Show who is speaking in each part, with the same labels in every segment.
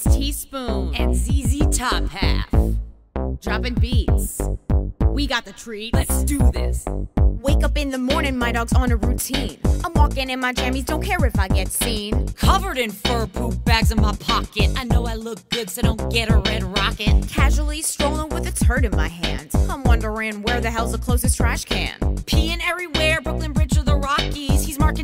Speaker 1: It's T-Spoon
Speaker 2: and ZZtophalf.
Speaker 1: dropping beats. We got the treats.
Speaker 2: Let's do this.
Speaker 1: Wake up in the morning, my dog's on a routine. I'm walking in my jammies, don't care if I get seen.
Speaker 2: Covered in fur poop bags in my pocket. I know I look good, so don't get a red rocket.
Speaker 1: Casually strolling with a turd in my hand. I'm wondering where the hell's the closest trash can.
Speaker 2: Peeing everywhere, Brooklyn Bridge or the Rockies.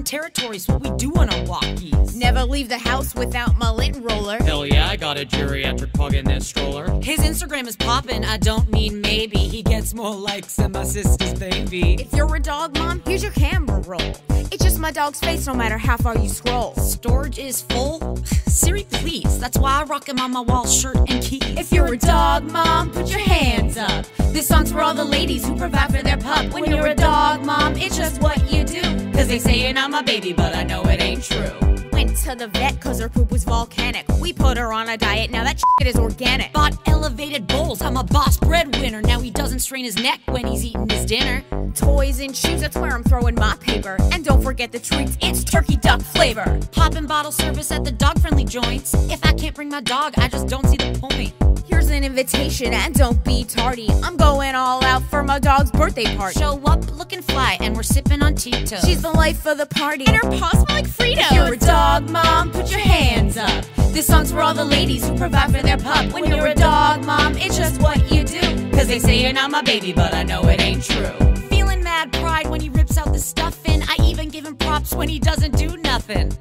Speaker 2: He's marking territories, what we do on our walkies.
Speaker 1: Never leave the house without my lint roller.
Speaker 3: Hell yeah, I got a geriatric pug in this stroller.
Speaker 2: His Instagram is poppin', I don't mean maybe. He gets more likes than my sister's baby.
Speaker 1: If you're a dog mom, here's your camera roll. It's just my dog's face no matter how far you scroll.
Speaker 2: Storage is full? Siri, please. That's why I rock him on my wall, shirt and keys.
Speaker 1: If you're a dog mom, put your hands up. This song's for all the ladies who provide for their pup. When you're a dog mom, it's just what you do.
Speaker 2: Cause they say you're not my baby, but I know it ain't true.
Speaker 1: Went to the vet cause her poop was volcanic. We put her on a diet, now that shit is organic.
Speaker 2: Bought elevated bowls, I'm a boss breadwinner. Now he doesn't strain his neck when he's eating his dinner.
Speaker 1: Toys and shoes, that's where I'm throwing my paper. And don't forget the treats, it's turkey duck flavor.
Speaker 2: Poppin' bottle service at the dog friendly joints. If I can't bring my dog, I just don't see the point.
Speaker 1: Here's an invitation, and don't be tardy. I'm going all out for my dog's birthday party.
Speaker 2: Show up looking fly, and we're sipping on Tito's.
Speaker 1: She's the life of the party.
Speaker 2: and her paws smell like Fritos.
Speaker 1: You're a dog mom, put your hands up. This song's for all the ladies who provide for their pup. When you're a dog mom, it's just what you do.
Speaker 2: Cause they say you're not my baby, but I know it ain't true. Feeling mad pride when he rips out the stuffing. I even give him props when he doesn't do nothing.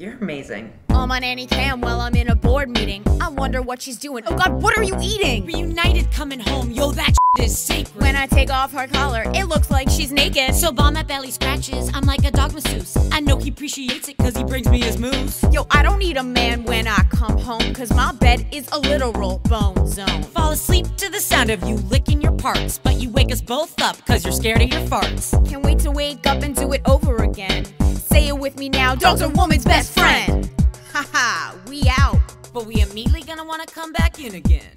Speaker 4: You're amazing.
Speaker 1: On my nanny cam while I'm in a board meeting. I wonder what she's doing. Oh god, what are you eating?
Speaker 2: Reunited coming home, yo, that is sacred.
Speaker 1: When I take off her collar, it looks like she's naked.
Speaker 2: So bomb at belly scratches, I'm like dog masseuse. I know he appreciates it cause he brings me his moose.
Speaker 1: Yo, I don't need a man when I come home, cause my bed is a literal bone zone.
Speaker 2: Fall asleep to the sound of you licking your parts, but you wake us both up cause you're scared of your farts.
Speaker 1: Can't wait to wake up and do it over again. Say it with me now, dogs are woman's best friend. Haha, we out.
Speaker 2: But we immediately gonna wanna come back in again.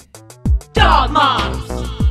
Speaker 1: Dog moms!